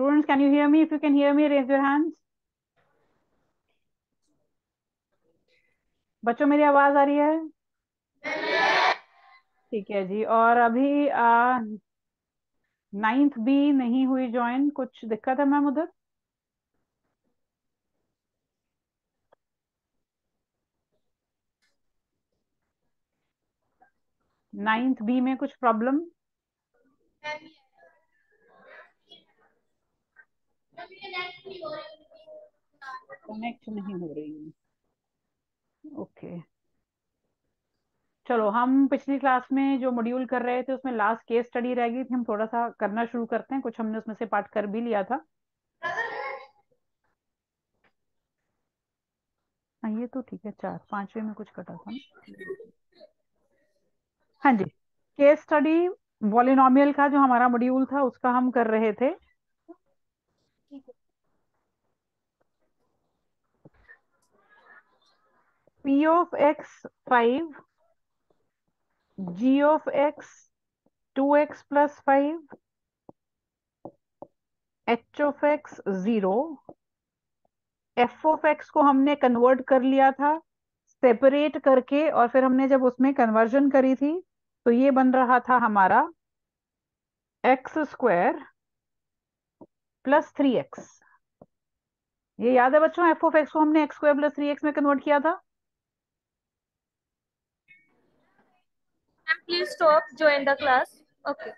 Students, can you hear me? If you can hear me, raise your hands. बच्चों मेरी आवाज़ आ रही है? ठीक है जी। और अभी नाइन्थ बी नहीं हुई ज्वाइन कुछ दिक्कत है मैम उधर? नाइन्थ बी में कुछ प्रॉब्लम कनेक्ट नहीं हो रही ओके चलो, हम पिछली क्लास में जो मॉड्यूल कर रहे थे, उसमें लास्ट केस स्टडी रह गई थी। हम थोड़ा सा करना शुरू करते हैं। कुछ हमने उसमें से पाठ कर भी लिया था। हाँ ये तो ठीक है। चार, पांचवे में कुछ कटा था। हाँ जी। केस स्टडी वॉलिनोमियल का जो हमारा मॉड्यूल था, उसका हम कर रहे थे। P of x 5, G of x 2x plus 5, H of x 0, F of x को हमने कन्वर्ट कर लिया था सेपरेट करके और फिर हमने जब उसमें कन्वर्जन करी थी तो ये बन रहा था हमारा x square plus three x ये याद है बच्चों एफ़ ऑफ़ एक्स को हमने x square plus three x में कन्वर्ट किया था? Please stop, join the class. Okay.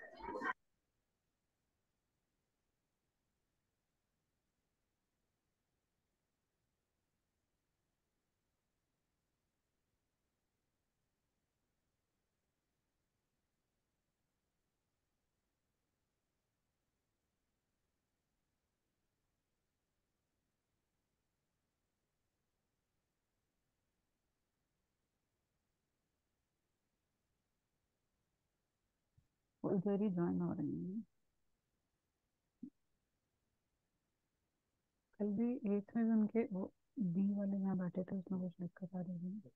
इधर ही ज्वाइन हो रही हैं कल भी एक में उनके वो बी वाले यहाँ बैठे थे, उसमें कुछ दिक्कत आ रही है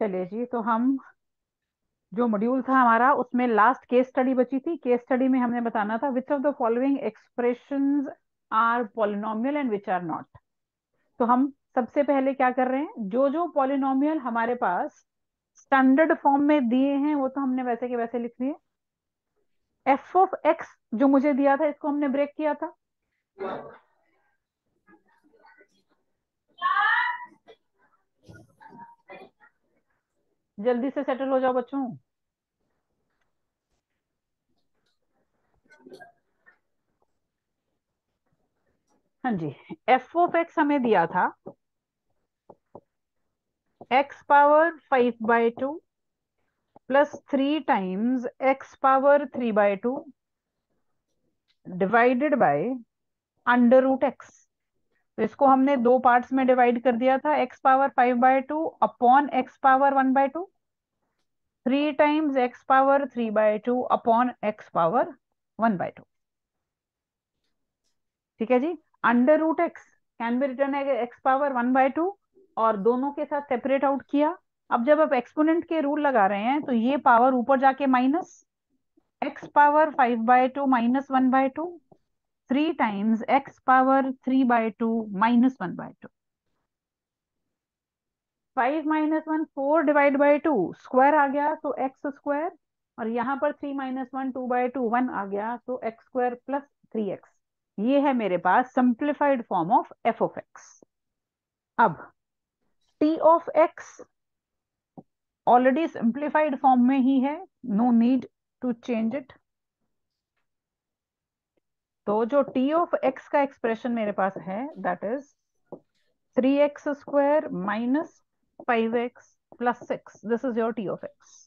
चलिए जी तो हम जो मॉड्यूल था हमारा, उसमें लास्ट केस स्टडी बची थी। केस स्टडी में हमने बताना था which of the following expressions are polynomial and which are not तो हम सबसे पहले क्या कर रहे हैं? जो जो पॉलिनोमियल हमारे पास स्टैंडर्ड फॉर्म में दिए हैं, वो तो हमने वैसे के वैसे लिख लिए एफ़ ऑफ़ एक्स जो मुझे दिया था, इसको हमने ब्रेक किया था। जल्दी से सेटल हो जाओ बच्चों। हाँ जी एफ़ ऑफ़ एक्स हमें दिया था। X power five by two plus three times x power three by two divided by under root x तो इसको हमने दो पार्ट्स में डिवाइड कर दिया था x power five by two upon x power one by two three times x power three by two upon x power one by two ठीक है जी? Under root x can be written x power one by two और दोनों के साथ separate out किया। अब जब आप एक्सपोनेंट के रूल लगा रहे हैं तो ये पावर ऊपर जाके minus x power five by two minus one by two three times x power three by two minus one by two five minus one four divide by two square आ गया तो x square और यहाँ पर three minus one two by two one आ गया तो x square plus three x ये है मेरे पास simplified form of f of x अब t of x already simplified form में ही है. No need to change it तो जो टी ऑफ़ एक्स का एक्सप्रेशन मेरे पास है that is three x square minus five x plus six this is your t of x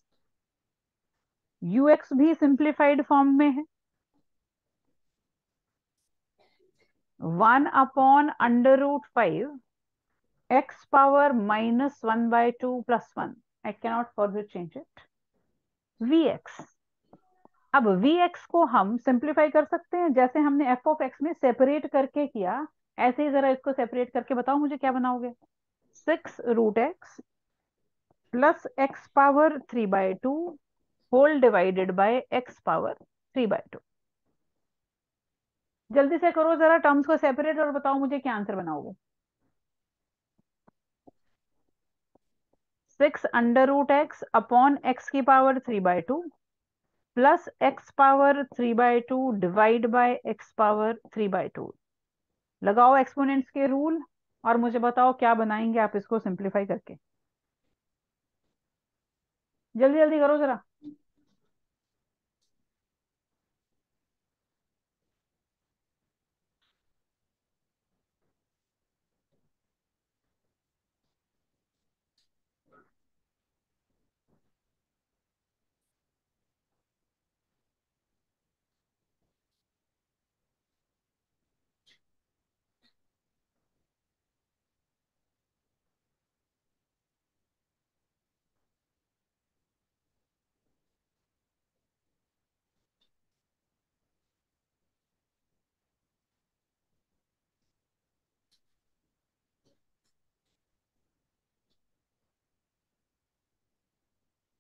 ux भी सिंप्लीफाइड फॉर्म में है. One upon under root five x power minus one by two plus one I cannot change it v x अब v x को हम simplify कर सकते हैं। जैसे हमने एफ़ ऑफ़ एक्स में सेपरेट करके किया, ऐसे ही जरा इसको सेपरेट करके बताओ मुझे क्या बनाओगे? Six root x plus x power three by two whole divided by x power three by two जल्दी से करो जरा टर्म्स को सेपरेट और बताओ मुझे क्या आंसर बनाओगे। Six under root x upon x की power three by two plus x power three by two divide by x power three by two लगाओ एक्सपोनेंट्स के रूल और मुझे बताओ क्या बनाएँगे आप इसको सिंप्लीफाई करके। जल्दी जल्दी करो जरा।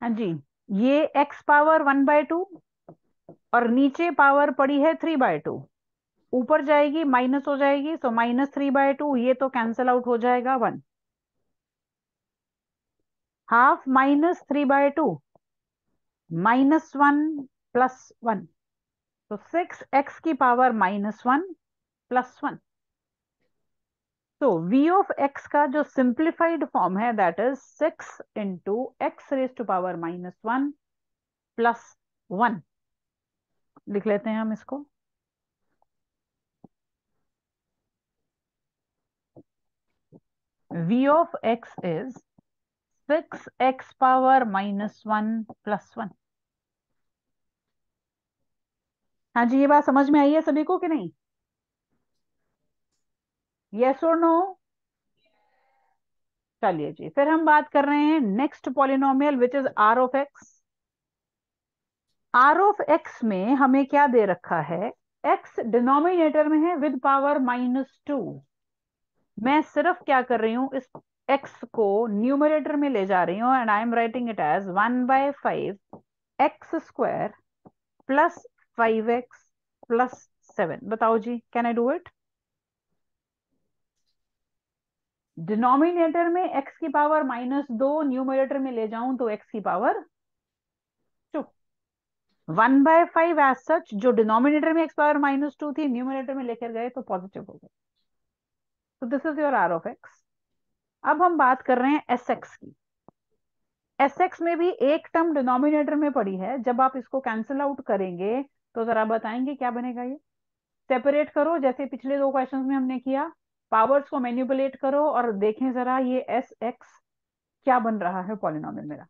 हाँ जी, ये x power one by two और नीचे पावर पड़ी है थ्री बाय टू ऊपर जाएगी माइनस हो जाएगी so minus three by two ये तो कैंसिल आउट हो जाएगा one half minus three by two minus one plus one तो सिक्स एक्स की power minus one plus one तो v ऑफ़ x का जो सिंप्लीफाइड फॉर्म है that is six into x raise to power minus one plus one लिख लेते हैं हम इसको। V of x six x power minus one plus one हाँ जी, ये बात समझ में आई है सभी को कि नहीं? यस और नो चलिए जी, फिर हम बात कर रहे हैं next polynomial which is r of x r of x में हमें क्या दे रखा है? एक्स डिनोमिनेटर में है विद पावर माइनस टू मैं सिर्फ़ क्या कर रही हूँ, इस एक्स को न्यूमरेटर में ले जा रही हूँ and I am writing it as one by five x square plus five x plus seven बताओ जी can I do it denominator में x की पावर माइनस दो न्यूमिनेटर में ले जाऊँ तो x की power two one by five as such जो डिनोमिनेटर में x पावर माइनस टू थी, न्यूमरेटर में लेकर गए तो पॉजिटिव हो गए। तो this is your r of x अब हम बात कर रहे हैं एक्स की। एक्स में भी एक टर्म डिनोमिनेटर में पड़ी है। जब आप इसको कैंसिल आउट करेंगे तो जरा बताएँगे क्या बनेगा ये? सेपरेट करो, जैसे पिछले दो क्वेश्चंस में हमने किया। पावर्स को मैन्युपुलेट करो और देखें जरा ये एस एक्स क्या बन रहा है पॉलिनोमियल मेरा।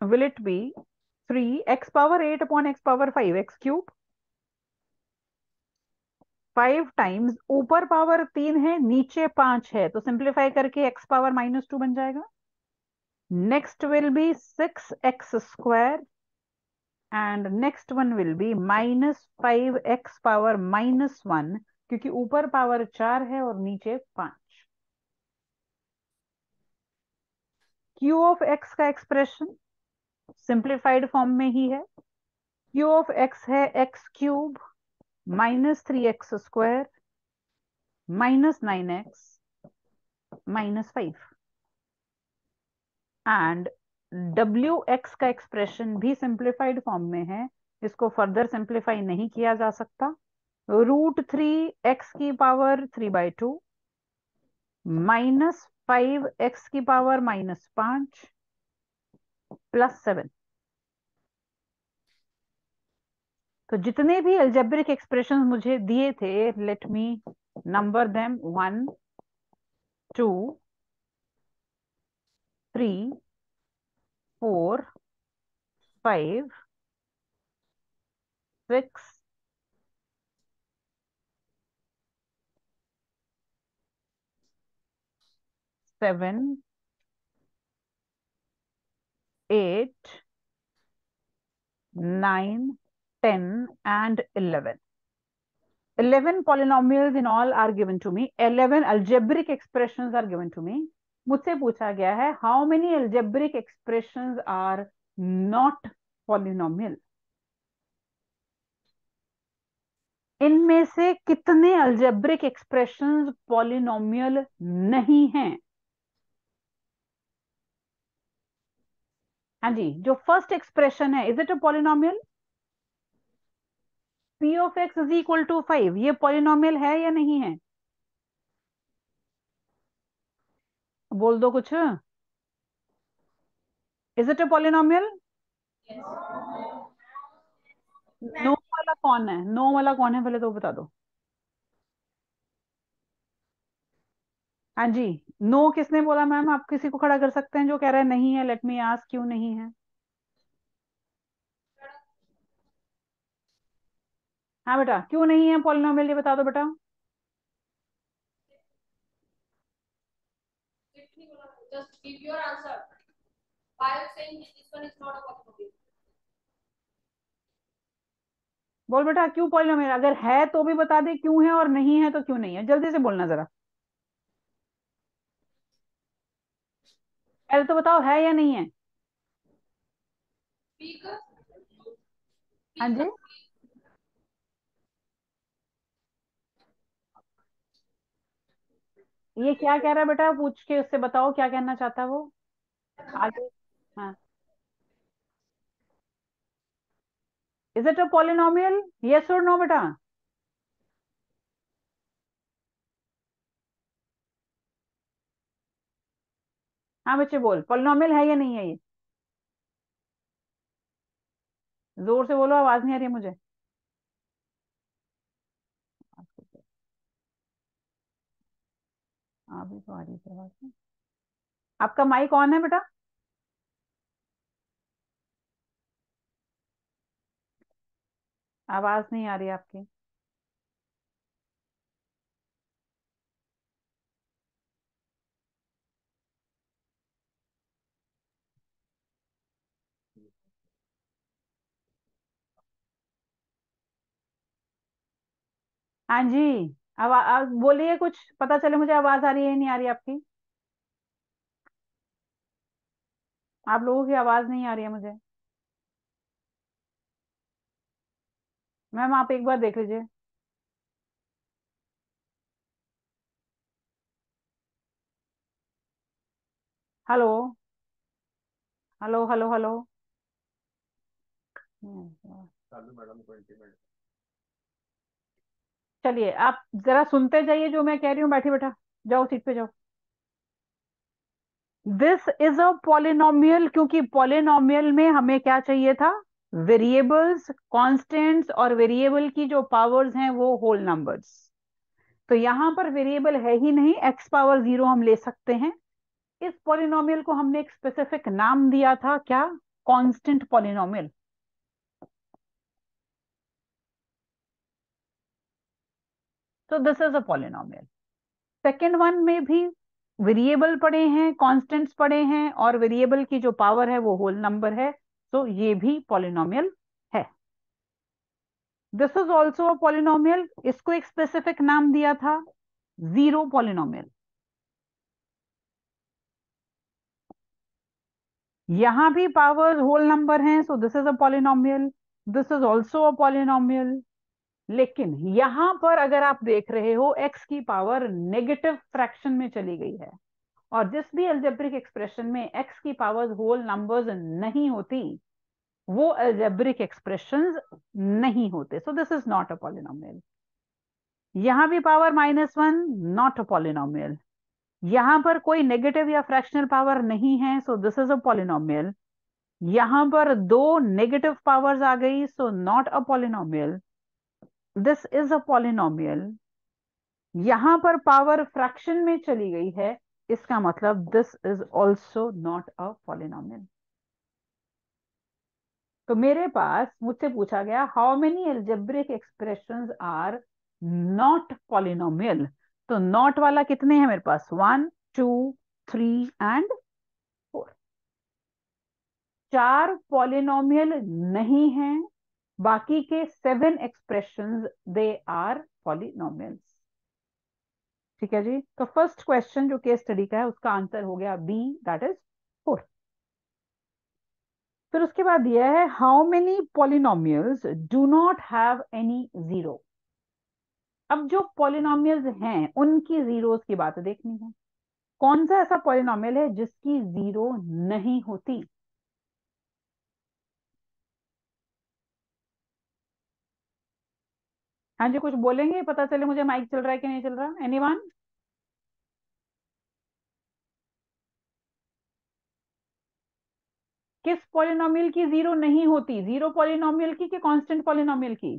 Will it be 3 x power 8 upon x power 5 x cube? 5 times ऊपर पावर तीन है, नीचे पाँच है। तो सिंप्लीफाई करके x पावर माइनस टू बन जाएगा। Next will be six x square and next one will be minus five x power minus one क्योंकि ऊपर पावर चार है और नीचे पाँच। क्यू ऑफ़ एक्स का एक्सप्रेशन सिंप्लीफाइड फॉर्म में ही है। क्यू ऑफ़ एक्स है x cube minus three x square minus nine x minus five and W x का एक्सप्रेशन भी सिंप्लीफाइड फॉर्म में है। इसको फर्दर सिंप्लीफाई नहीं किया जा सकता। रूट थ्री एक्स की power three by two minus five x की पावर माइनस पाँच। Plus seven. तो जितने भी अल्जेब्रिक एक्सप्रेशन मुझे दिए थे let me number them one two three four five six seven, eight, nine, ten, and eleven. 11 polynomials in all are given to me. 11 algebraic expressions are given to me. मुझसे पूछा गया है how many algebraic expressions are not polynomial? इनमें से कितने algebraic expressions polynomial नहीं हैं हाँ जी जो फ़र्स्ट एक्सप्रेशन है is it a polynomial p of x is equal to five ये पॉलिनोमियल है या नहीं है? बोल दो कुछ। Is it a polynomial no वाला कौन है? नो वाला कौन है? पहले तो बता दो। हाँ जी नो किसने बोला मैम आप किसी को खड़ा कर सकते हैं जो कह रहा है नहीं है लेट मी आस्क क्यों नहीं है? हाँ बेटा क्यों नहीं है? पॉलिनोमियल ये बता दो बेटा। Just give your answer. Why saying this one is not a polynomial? बोल बेटा क्यों पॉलिनोमियल अगर है तो भी बता दे क्यों है और नहीं है तो क्यों नहीं है? जल्दी से बोलना जरा। पहले तो बताओ, है या नहीं है? हाँ जी। ये क्या कह रहा है बेटा? पूछ के उससे बताओ, क्या कहना चाहता है वो? आगे। हाँ। Is it a polynomial yes और नो बेटा? हाँ बच्चे बोल पॉलिनोमियल है या नहीं है ये? ज़ोर से बोलो, आवाज़ नहीं आ रही है मुझे। अभी तो आ रही है आवाज़ आपका माइक ऑन है बेटा? आवाज़ नहीं आ रही आपकी। हाँ जी आवाज़ बोलिए कुछ, पता चले मुझे आवाज़ आ रही है, नहीं आ रही आपकी? आप लोगों की आवाज़ नहीं आ रही है मुझे। मैम, आप एक बार देख लीजिए। हेलो। Hello hello hello. चलिए आप जरा सुनते जाइए जो मैं कह रही हूँ बैठे बैठा जाओ सीट पे जाओ। दिस इज़ अ पॉलिनोमियल क्योंकि पॉलिनोमियल में हमें क्या चाहिए था? वेरिएबल्स कांस्टेंट्स और वेरिएबल की जो पावर्स हैं वो होल नंबर्स तो यहाँ पर वेरिएबल है ही नहीं एक्स पावर ज़ीरो हम ले सकते हैं। इस पॉलिनोमियल को हमने एक स्पेसिफिक नाम दिया था क्या? कांस्टेंट पॉलिनोमियल तो this is a polynomial second one में भी वेरिएबल पड़े हैं कॉन्स्टेंट्स पड़े हैं, और वेरिएबल की जो पावर है वो होल नंबर है तो ये भी पॉलिनोमियल है. This is also a polynomial इसको एक स्पेसिफिक नाम दिया था ज़ीरो पॉलिनोमियल यहाँ भी पावर्स होल नंबर हैं so this is a polynomial this is also a polynomial लेकिन यहाँ पर अगर आप देख रहे हो, x की पावर नेगेटिव फ्रैक्शन में चली गई है। और जिस भी अल्जेब्रिक एक्सप्रेशन में x की पावर होल नंबर्स नहीं होती, वो अल्जेब्रिक एक्सप्रेशन नहीं होते। So this is not a polynomial यहाँ भी power minus one not a polynomial यहाँ पर कोई नेगेटिव या फ्रैक्शनल पावर नहीं है so this is a polynomial यहाँ पर दो नेगेटिव पावर्स आ गई so not a polynomial this is a polynomial यहाँ पर पावर फ्रैक्शन में चली गई है, इसका मतलब this is also not a polynomial तो मेरे पास मुझसे पूछा गया how many algebraic expression are not polynomial तो नॉट वाला कितने हैं मेरे पास? One two three and four चार पॉलिनोमियल नहीं हैं बाकी के seven expression they are polynomials ठीक है जी? तो फ़र्स्ट क्वेश्चन जो केस स्टडी का है, उसका आंसर हो गया बी दैट इज़ फोर फिर उसके बाद दिया है how many polynomials do not have any zero अब जो पॉलिनोमियल्स हैं, उनकी जीरोस की बात देखनी है। कौन सा ऐसा पॉलिनोमियल है जिसकी ज़ीरो नहीं होती? हाँ जी, कुछ बोलेंगे? पता चले मुझे माइक चल रहा है कि नहीं चल रहा? एनीवन किस पॉलिनोमियल की ज़ीरो नहीं होती? ज़ीरो पॉलिनोमियल की कि कांस्टेंट पॉलिनोमियल की?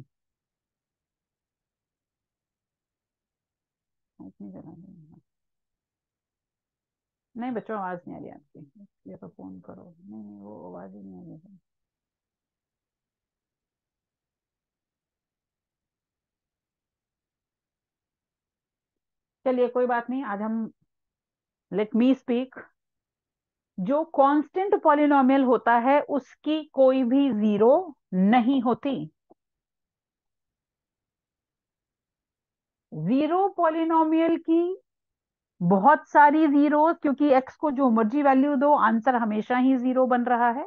नहीं बच्चों, आवाज़ नहीं आ रही आपकी। ये तो फ़ोन करो। नहीं नहीं, वो आवाज़ ही नहीं आ रही चलिए कोई बात नहीं, आज हम लेट मी स्पीक जो कांस्टेंट पॉलिनोमियल होता है, उसकी कोई भी ज़ीरो नहीं होती। ज़ीरो पॉलिनोमियल की बहुत सारी ज़ीरो क्योंकि एक्स को जो मर्ज़ी वैल्यू दो आंसर हमेशा ही ज़ीरो बन रहा है।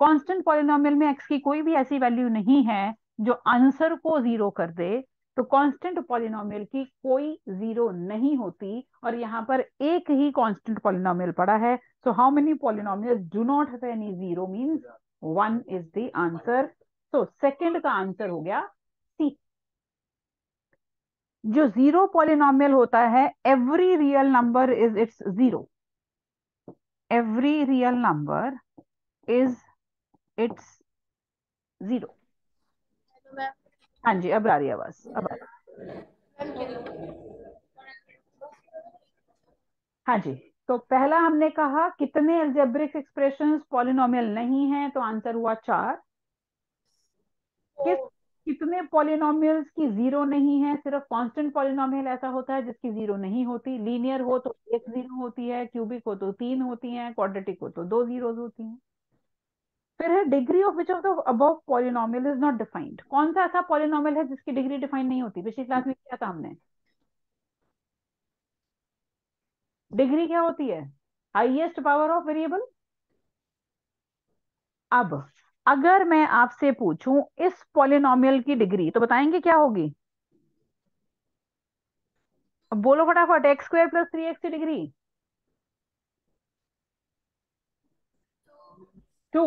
कांस्टेंट पॉलिनोमियल में एक्स की कोई भी ऐसी वैल्यू नहीं है, जो आंसर को ज़ीरो कर दे। तो कांस्टेंट पॉलिनोमियल की कोई ज़ीरो नहीं होती और यहाँ पर एक ही कांस्टेंट पॉलिनोमियल पड़ा है। So how many polynomials do not have any zero means one is the answer so second का आंसर हो गया सी जो ज़ीरो पॉलिनोमियल होता है every real number is its zero every real number is its zero हाँ जी, अब आ रही आवाज़, अब आ हाँ। जी तो पहला हमने कहा कितने एल्जेब्रिक एक्सप्रेशन पॉलिनोमियल नहीं है तो आंसर हुआ चार। किस, कितने पॉलिनोमियल्स की ज़ीरो नहीं है, सिर्फ़ कांस्टेंट पॉलिनोमियल ऐसा होता है जिसकी ज़ीरो नहीं होती। लीनियर हो तो एक ज़ीरो होती है क्यूबिक हो तो तीन होती है क्वाड्रेटिक हो तो दो जीरोस होती हैं। फिर है degree of which of the above polynomial is not defined कौन सा ऐसा पॉलिनोमियल है जिसकी डिग्री डिफाइन नहीं होती? पिछली क्लास में किया था हमने। डिग्री क्या होती है? हाईएस्ट पावर ऑफ़ वेरिएबल अब, अगर मैं आपसे पूछूँ इस पॉलिनोमियल की डिग्री तो बताएँगे क्या होगी? बोलो फटाफट x square plus three x की डिग्री टू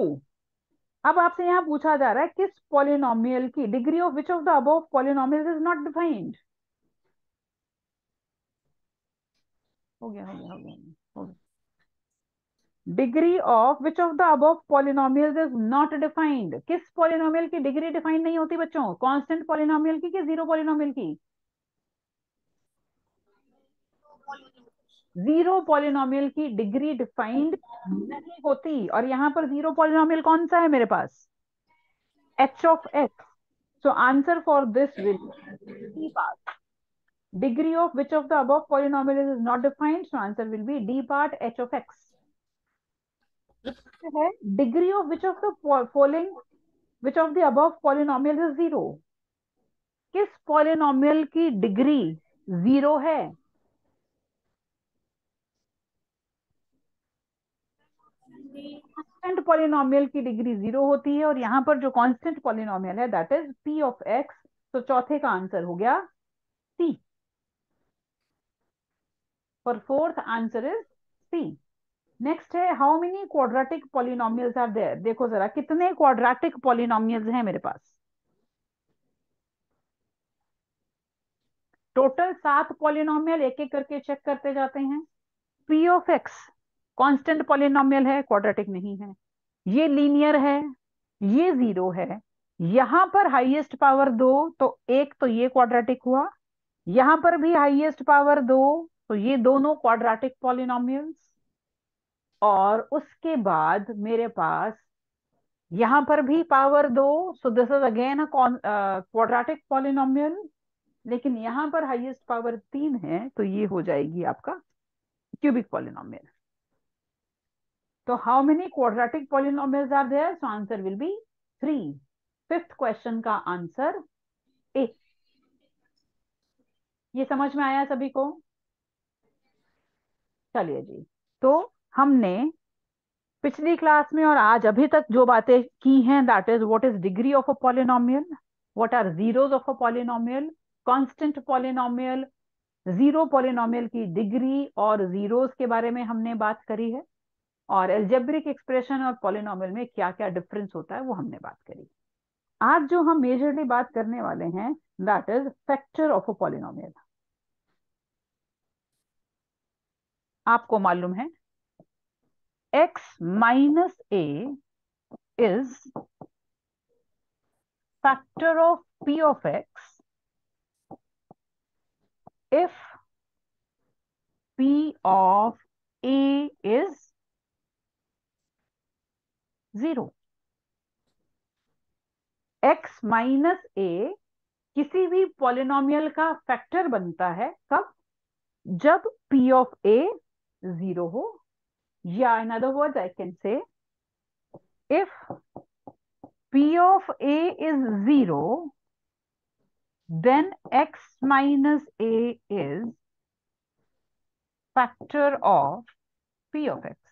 अब आपसे यहाँ पूछा जा रहा है, किस पॉलिनोमियल की degree of which of the above polynomial is not defined हो गया हो गया हो गया degree of which of the above polynomials is not defined किस पॉलिनोमियल की डिग्री डिफाइंड नहीं होती बच्चों? कांस्टेंट पॉलिनोमियल की कि ज़ीरो पॉलिनोमियल की? ज़ीरो पॉलिनोमियल की डिग्री डिफाइंड नहीं होती। और यहाँ पर ज़ीरो पॉलिनोमियल कौन सा है मेरे पास? H of x so answer for this will D part degree of which of the above polynomial is not defined so answer will be D part h of x है degree of which of the which of the above polynomial is zero किस polynomial की degree zero है? Constant polynomial की degree zero होती है और यहाँ पर जो कांस्टेंट पॉलिनोमियल है that is P of X तो चौथे का आंसर हो गया C for fourth answer is C next है how many quadratic polynomials are there देखो जरा, कितने क्वाड्रेटिक पॉलिनोमियल्स हैं मेरे पास? टोटल सात पॉलिनोमियल एक एक करके चेक करते जाते हैं। P of X constant polynomial है, क्वाड्रेटिक नहीं है। ये लीनियर है, ये ज़ीरो है। यहाँ पर हाईएस्ट पावर दो तो एक तो ये क्वाड्रेटिक हुआ। यहाँ पर भी हाईएस्ट पावर दो तो ये दोनों क्वाड्रेटिक पॉलिनोमियल्स। और उसके बाद मेरे पास यहाँ पर भी पावर दो so this is again a quadratic polynomial लेकिन यहाँ पर हाईएस्ट पावर तीन है तो ये हो जाएगी आपका क्यूबिक पॉलिनोमियल तो how many quadratic polynomials are there so answer will be three fifth question का आंसर ए ये समझ में आया सभी को? चलिए जी। तो हमने पिछली क्लास में और आज अभी तक जो बातें की हैं that is what is degree of a polynomial what are zeros of a polynomial constant polynomial zero polynomial की डिग्री और जीरोस के बारे में हमने बात करी है। और एल्जेब्रिक एक्सप्रेशन और पॉलिनोमियल में क्या क्या डिफरेंस होता है, वो हमने बात करी। आज जो हम मेजरली बात करने वाले हैं that is factor of a polynomial आपको मालूम है, x minus A is factor of p of x if p of a is zero. X minus A किसी भी पॉलिनोमियल का फैक्टर बनता है तब जब पी ऑफ़ ए ज़ीरो हो, या in other word I can say if P of A is zero then X minus A is factor of P of X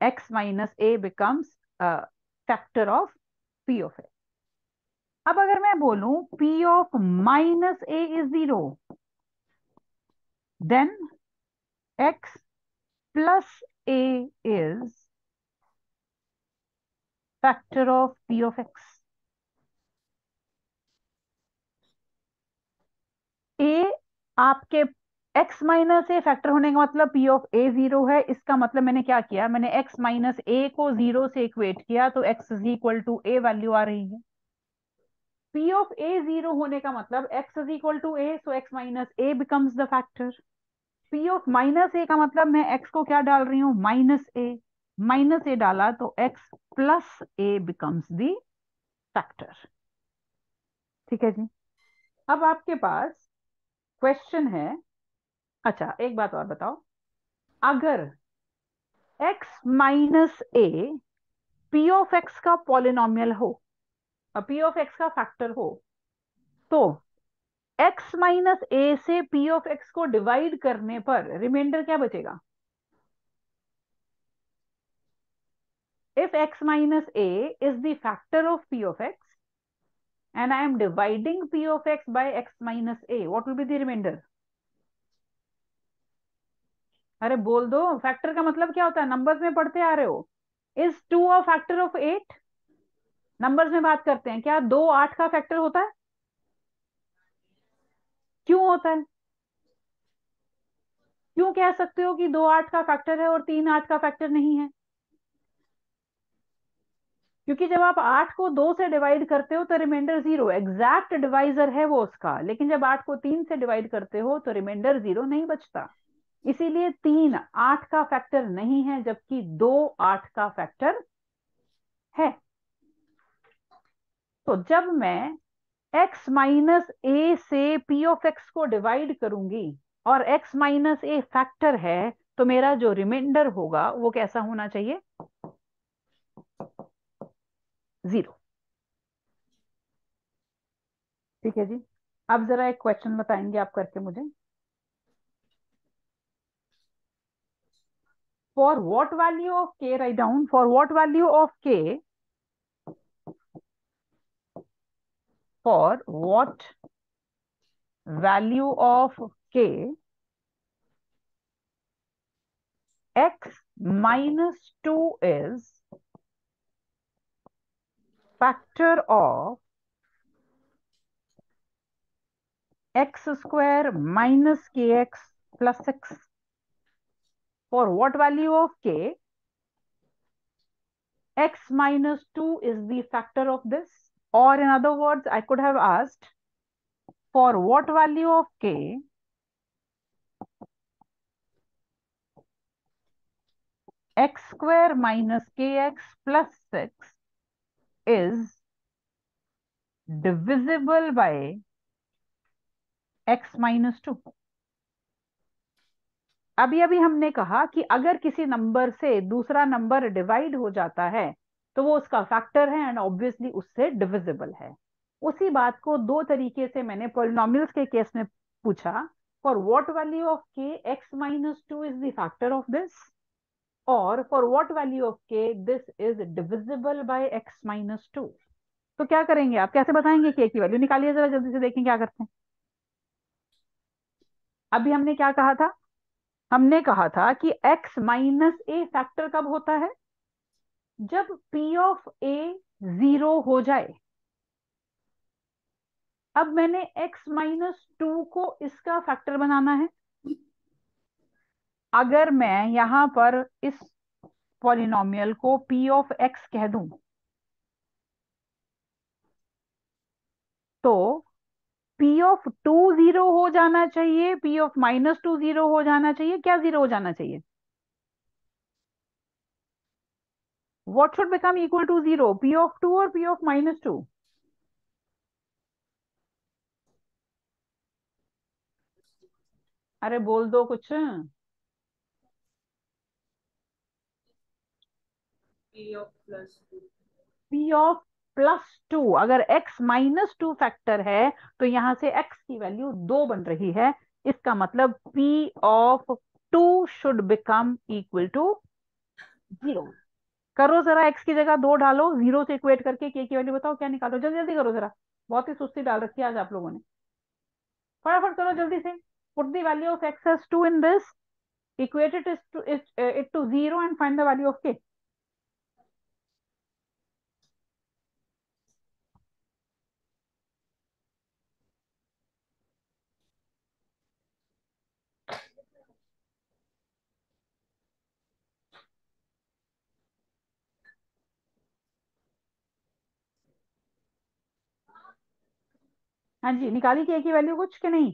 X A becomes a factor of P of A. अब अगर मैं बोलूँ P of minus A is 0, then x plus a is factor of p of x. a आपके x minus ए factor होने का मतलब p of a zero है। इसका मतलब मैंने क्या किया? मैंने x माइनस ए को ज़ीरो से इक्वेट किया तो x is equal to A value आ रही है। P ऑफ़ a ज़ीरो होने का मतलब x is equal to a so x minus a becomes the factor P of minus A का मतलब मैं एक्स को क्या डाल रही हूँ? माइनस ए माइनस ए डाला तो X plus A becomes the factor ठीक है जी। अब आपके पास क्वेश्चन है अच्छा एक बात और बताओ। अगर x minus A P of X का पॉलिनोमियल हो पी ऑफ़ एक्स का फैक्टर हो तो x माइनस ए से पी ऑफ़ एक्स को डिवाइड करने पर रिमाइंडर क्या बचेगा? If x minus A is the factor of P of X and I am dividing P of X by x minus A what will be the reminder अरे बोल दो factor का मतलब क्या होता है? नंबर्स में पढ़ते आ रहे हो। Is to a factor of eight numbers में बात करते हैं। क्या दो आठ का फैक्टर होता है? क्यों होता है? क्यों कह सकते हो कि दो आठ का फैक्टर है और तीन आठ का फैक्टर नहीं है? क्योंकि जब आप आठ को दो से डिवाइड करते हो तो रिमाइंडर ज़ीरो एग्जैक्ट डिवाइजर है वो उसका। लेकिन जब आठ को तीन से डिवाइड करते हो तो रिमाइंडर ज़ीरो नहीं बचता। इसीलिए तीन आठ का फैक्टर नहीं है, जबकि दो आठ का फैक्टर है। तो जब मैं x माइनस ए से p ऑफ़ x को डिवाइड करूँगी और x माइनस ए फैक्टर है तो मेरा जो रिमाइंडर होगा, वो कैसा होना चाहिए? ज़ीरो ठीक है जी? अब जरा एक क्वेश्चन बताएँगे आप करके मुझे। for what value of k, write down, for what value of k, for what value of k, x minus 2 is factor of x square minus kx plus 6 for what value of k? X minus 2 is the factor of this. Or in other words i could have asked for what value of k? X square minus kx plus 6 is divisible by x minus 2 अभी अभी हमने कहा कि अगर किसी number से दूसरा number divide हो जाता है तो वो उसका फैक्टर है एंड ऑब्वियसली उससे डिविजिबल है। उसी बात को दो तरीके से मैंने पोलिनोमियल्स के केस में पूछा। For what value of K X minus two is the factor of this और for what value of K this is divisible by X minus two तो क्या करेंगे आप? कैसे बताएँगे के की वैल्यू निकालिए जरा जल्दी से, देखें क्या करते हैं। अभी हमने क्या कहा था? हमने कहा था कि x माइनस ए फैक्टर कब होता है? जब p ऑफ़ a ज़ीरो हो जाए। अब मैंने x माइनस टू को इसका फैक्टर बनाना है। अगर मैं यहाँ पर इस पॉलिनोमियल को p ऑफ़ x कह दूँ तो पी ऑफ़ टू ज़ीरो हो जाना चाहिए P of minus two zero हो जाना चाहिए क्या ज़ीरो हो जाना चाहिए? What should become equal to zero P of two और पी ऑफ़ माइनस टू अरे बोल दो कुछ। Plus two P of plus two अगर x माइनस टू फैक्टर है तो यहाँ से x की वैल्यू दो बन रही है। इसका मतलब p of two should become equal to zero करो जरा x की जगह दो डालो ज़ीरो से इक्वेट करके k की वैल्यू बताओ क्या निकालो? जल्दी जल्दी करो जरा। बहुत ही सुस्ती डाल रखी है आज आप लोगों ने। फटाफट करो जल्दी से। Put the value of x as 2 in this equate it is to it, uh, it to 0 and find the value of k. हाँ जी निकाली के की वैल्यू कुछ कि नहीं?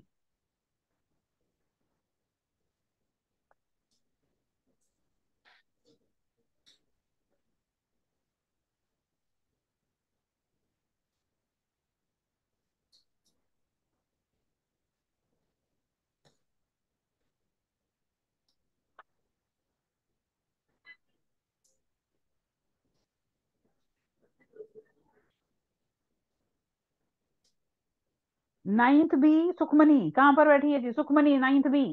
नाइन्थ बी सुखमनी, कहाँ पर बैठी है जी? Sukhmani, ninth B.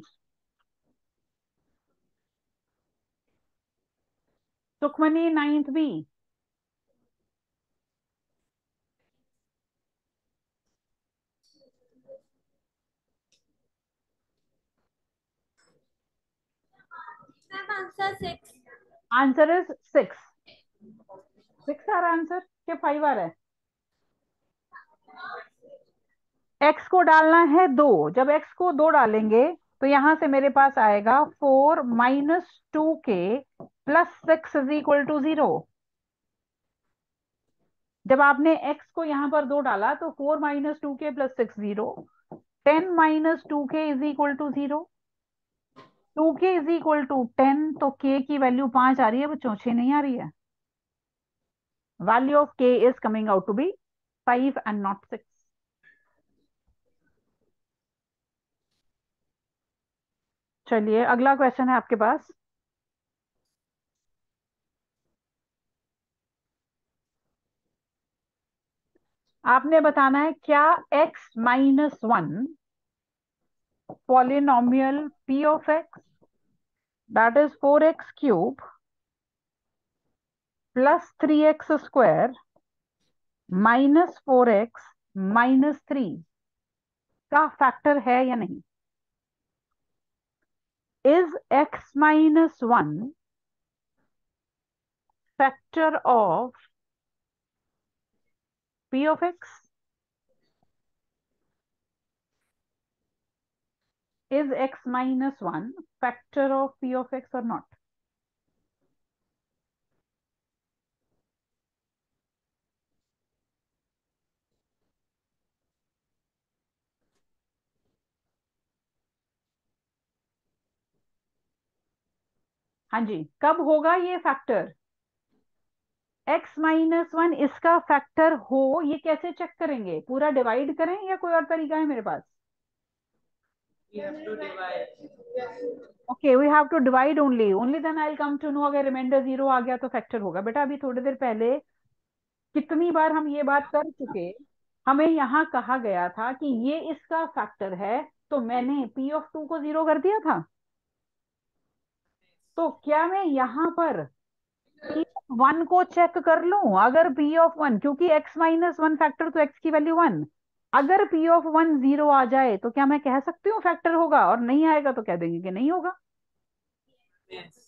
Sukhmani, ninth B. Answer is six. Six आ रहा आंसर? क्या फाइव आ रहा है? एक्स को डालना है दो। जब एक्स को दो डालेंगे तो यहाँ से मेरे पास आएगा four minus two K plus six is equal to zero. जब आपने x को यहाँ पर दो डाला तो four minus two K plus six zero. Ten minus two K is equal to zero. Two K is equal to ten तो k की वैल्यू पाँच आ रही है बच्चों छह नहीं आ रही है। Value of k is coming out to be five and not six चलिए, अगला क्वेश्चन है आपके पास। आपने बताना है क्या x minus one polynomial P of X that is four X cube plus three X square minus four X minus three का factor है या नहीं? Is x minus 1 factor of p of x is x minus 1 factor of p of x or not हाँ जी कब होगा ये factor x minus one इसका factor हो ये कैसे चेक करेंगे? पूरा डिवाइड करें या कोई और तरीका है मेरे पास? Okay we have to divide only only then I come to know अगर रिमाइंडर ज़ीरो आ गया तो फैक्टर होगा। बेटा अभी थोड़ी देर पहले कितनी बार हम ये बात कर चुके हमें यहाँ कहा गया था कि ये इसका फैक्टर है तो मैंने पी ऑफ़ टू को ज़ीरो कर दिया था। तो क्या मैं यहाँ पर वन को चेक कर लू? अगर पी ऑफ़ वन क्योंकि एक्स माइनस वन फैक्टर तो एक्स की वैल्यू वन अगर पी ऑफ़ वन ज़ीरो आ जाए तो क्या मैं कह सकती हूँ फैक्टर होगा? और नहीं आएगा तो कह देंगे कि नहीं होगा। Yes.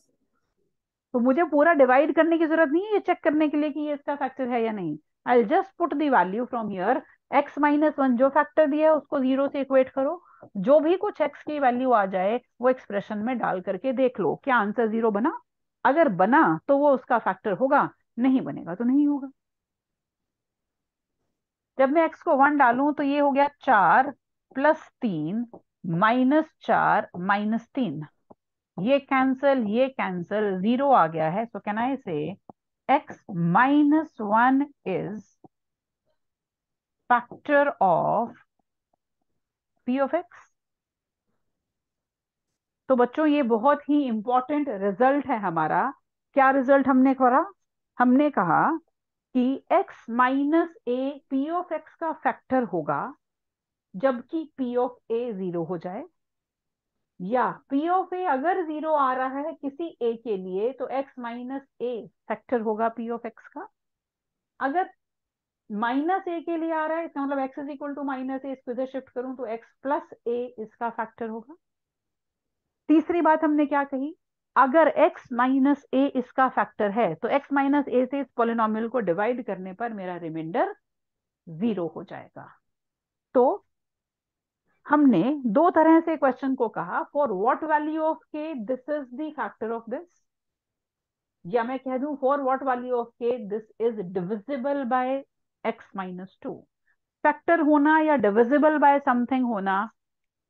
तो मुझे पूरा डिवाइड करने की ज़रूरत नहीं है ये चेक करने के लिए कि ये इसका फैक्टर है या नहीं। I just put the value from here X minus one जो फैक्टर दिया है उसको ज़ीरो से इक्वेट करो। जो भी कुछ एक्स की वैल्यू आ जाए, वो एक्सप्रेशन में डाल करके देख लो। क्या आंसर ज़ीरो बना? अगर बना तो वो उसका फैक्टर होगा। नहीं बनेगा तो नहीं होगा। जब मैं एक्स को वन डालू तो ये हो गया चार प्लस तीन माइनस चार माइनस तीन। ये कैंसल ये कैंसल ज़ीरो आ गया है। So can I say X minus one is factor of P of X तो बच्चों, ये बहुत ही इंपॉर्टेंट रिज़ल्ट है हमारा। क्या रिज़ल्ट हमने करा? हमने कहा कि x minus A P of X का फैक्टर होगा, जबकि p ऑफ़ ए ज़ीरो हो जाए। या p ऑफ़ ए अगर ज़ीरो आ रहा है किसी a के लिए तो x माइनस ए फैक्टर होगा p ऑफ़ एक्स का। अगर माइनस ए के लिए आ रहा है, इसका मतलब x is equal to minus A इसको इधर शिफ्ट करूँ तो एक्स प्लस ए इसका फैक्टर होगा। तीसरी बात हमने क्या कही? अगर x माइनस ए इसका फैक्टर है तो x माइनस ए से इस पोलिनोमियल को डिवाइड करने पर मेरा रिमाइंडर ज़ीरो हो जाएगा। तो हमने दो तरह से क्वेश्चन को कहा for what value of K this is the factor of this या मैं कह दूँ for what value of K this is divisible by x minus two. Factor होना या डिविजिबल बाय समथिंग होना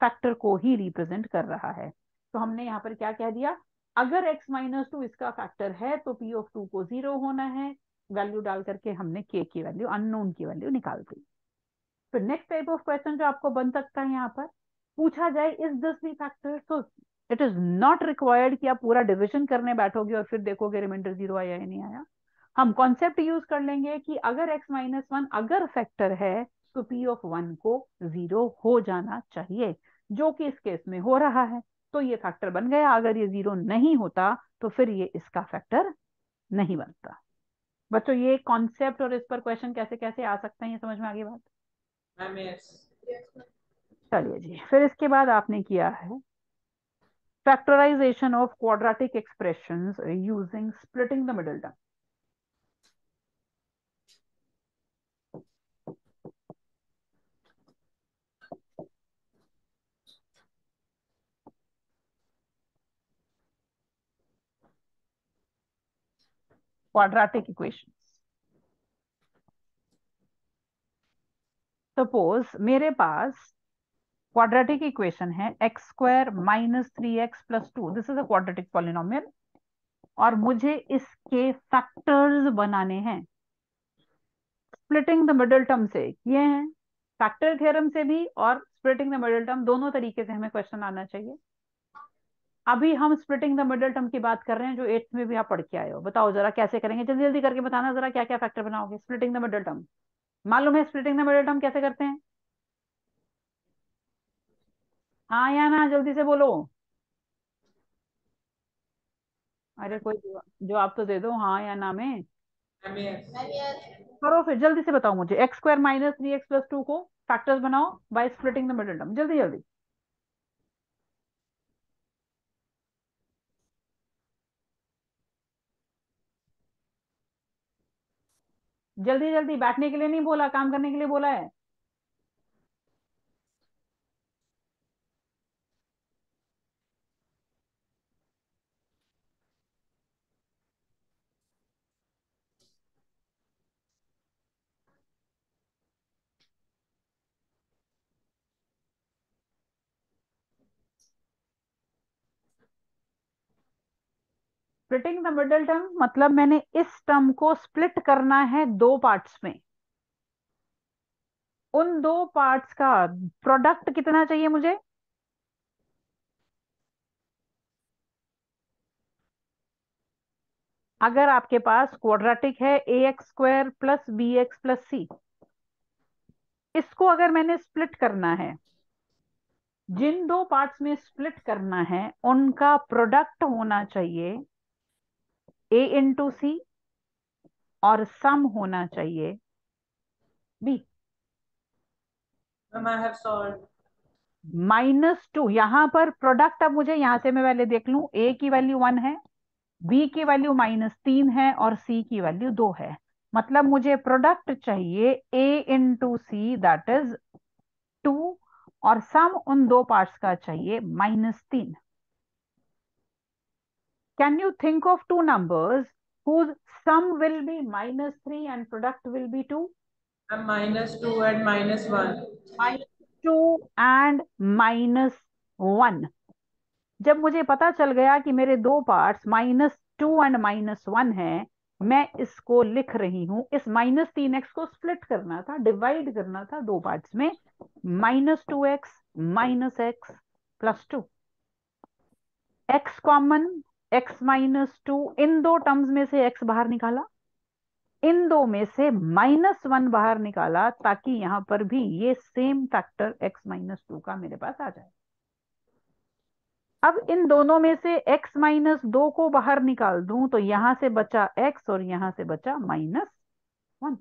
फैक्टर को ही रिप्रेजेंट कर रहा है। तो हमने यहाँ पर क्या कह दिया? अगर x माइनस टू इसका फैक्टर है तो p ऑफ़ टू को ज़ीरो होना है। वैल्यू डाल करके हमने k की वैल्यू अननोन की वैल्यू निकाल दी। फिर नेक्स्ट टाइप ऑफ़ क्वेश्चन जो आपको बन सकता है यहाँ पर, पूछा जाए इज़ दिस दी फैक्टर तो इट इज़ नॉट रिक्वायर्ड कि आप पूरा डिविजन करने बैठोगे और फिर देखोगे रिमाइंडर ज़ीरो आया या नहीं आया। हम कॉन्सेप्ट यूज़ कर लेंगे कि अगर x माइनस वन अगर फैक्टर है तो p ऑफ़ वन को ज़ीरो हो जाना चाहिए जो कि इस केस में हो रहा है। तो ये फैक्टर बन गया। अगर ये ज़ीरो नहीं होता तो फिर ये इसका फैक्टर नहीं बनता। बच्चों ये कॉन्सेप्ट और इस पर क्वेश्चन कैसे कैसे आ सकते हैं ये समझ में आ गई बात? चलिए जी फिर इसके बाद आपने किया है factorisation of quadratic expressions using splitting the middle term quadratic equations. Suppose मेरे पास quadratic equation है, x square minus three X plus two this is a polynomial. और मुझे इसके फैक्टर्स बनाने हैं। स्प्लिटिंग द मिडल टर्म से ये हैं। फैक्टर थ्योरम से भी और स्प्लिटिंग द मिडल टर्म दोनों तरीके से हमें क्वेश्चन आना चाहिए। अभी हम स्प्लिटिंग द मिडल टर्म की बात कर रहे हैं, जो एट्थ में भी आप पढ़ के आए हो। बताओ जरा कैसे करेंगे? जल्दी जल्दी करके बताना जरा क्या क्या फैक्टर बनाओगे? स्प्लिटिंग द मिडल टर्म मालूम है स्प्लिटिंग द मिडल टर्म कैसे करते हैं? हाँ या ना? जल्दी से बोलो। अरे कोई जवाब तो दे दो हाँ या ना में। करो फिर, जल्दी से बताओ मुझे। X square minus three X plus two को फैक्टर्स बनाओ by splitting the middle term जल्दी जल्दी। जल्दी जल्दी बैठने के लिए नहीं बोला काम करने के लिए बोला है। स्प्लिटिंग द मिडल टर्म मतलब मैंने इस टर्म को स्प्लिट करना है दो पार्ट्स में। उन दो पार्ट्स का प्रोडक्ट कितना चाहिए मुझे? अगर आपके पास क्वाड्रेटिक है A X square plus B X plus C इसको अगर मैंने स्प्लिट करना है, जिन दो पार्ट्स में स्प्लिट करना है, उनका प्रोडक्ट होना चाहिए ए इंटू सी और सम होना चाहिए बी माइनस टू यहाँ पर प्रोडक्ट अब मुझे यहाँ से मैं पहले देख लू. ए की वैल्यू वन है बी की वैल्यू माइनस तीन है और सी की वैल्यू दो है. मतलब मुझे प्रोडक्ट चाहिए A into C that is two और सम उन दो पार्ट्स का चाहिए माइनस तीन. Can you think of two numbers whose sum will be minus 3 and product will be 2 and minus 2 and minus 1 minus 2 and minus 1 जब मुझे पता चल गया कि मेरे दो parts minus two and minus one है मैं इसको लिख रही हूँ। इस माइनस तीन एक्स को स्प्लिट करना था डिवाइड करना था दो पार्ट्स में। Minus two X minus X plus two X common X minus two इन दो टर्म्स में से एक्स बाहर निकाला। इन दो में से माइनस वन बाहर निकाला ताकि यहाँ पर भी ये same factor X minus two का मेरे पास आ जाए। अब इन दोनों में से x माइनस दो को बाहर निकाल दूँ तो यहाँ से बचा x और यहाँ से बचा माइनस वन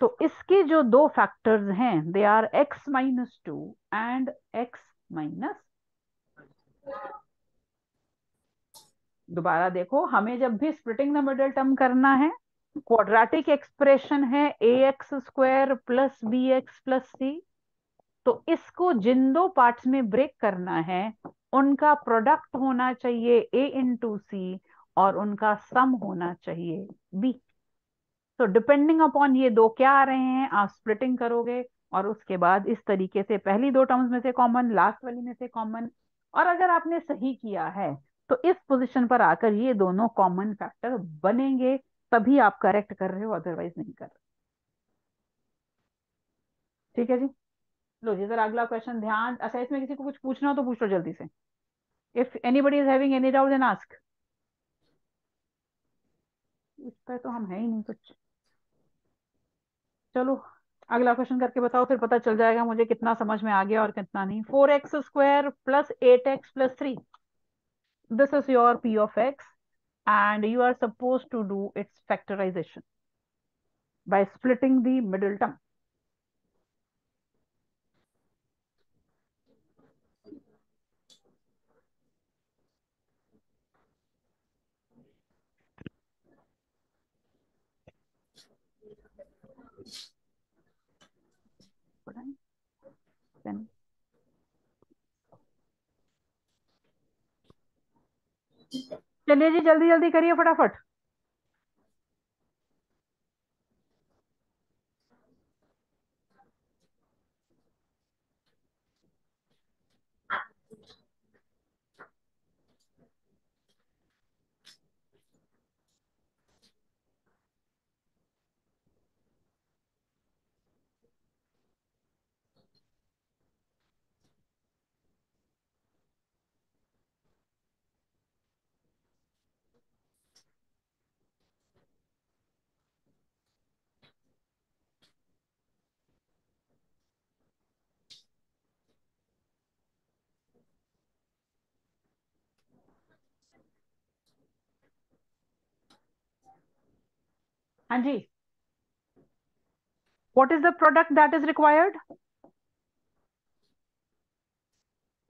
तो इसके जो दो फैक्टर्स हैं they are x minus two and x minus दोबारा देखो, हमें जब भी स्प्लिटिंग द मिडल टर्म करना है क्वाड्रेटिक एक्सप्रेशन है A X square plus B X plus C तो इसको जिन दो पार्ट्स में ब्रेक करना है, उनका प्रोडक्ट होना चाहिए ए इंटू सी और उनका सम होना चाहिए बी तो डिपेंडिंग अपॉन ये दो क्या आ रहे हैं, आप स्प्लिटिंग करोगे और उसके बाद इस तरीके से पहली दो टर्म्स में से कॉमन लास्ट वाली में से कॉमन और अगर आपने सही किया है तो इस पोजीशन पर आकर ये दोनों कॉमन फैक्टर बनेंगे, तभी आप करेक्ट कर रहे हो अदरवाइज़ नहीं कर रहे। ठीक है जी? लो जी जरा अगला क्वेश्चन ध्यान अच्छा इसमें किसी को कुछ पूछना हो तो पूछ लो जल्दी से। If anybody is having any doubt then ask इस पर तो हम है ही नहीं कुछ। चलो, अगला क्वेश्चन करके बताओ, फिर पता चल जाएगा मुझे कितना समझ में आ गया और कितना नहीं। Four X square plus eight X plus three this is your p of x and you are supposed to do its factorization by splitting the middle term चलिए जी जल्दी जल्दी करिए फटाफट। हाँ जी what is the product that is required?